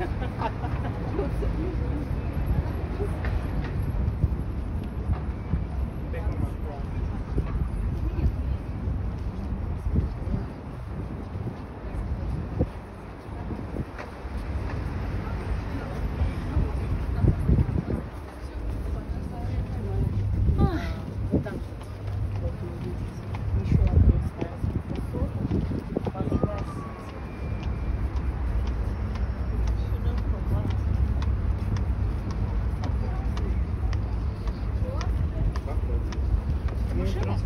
Thank you. Voilà.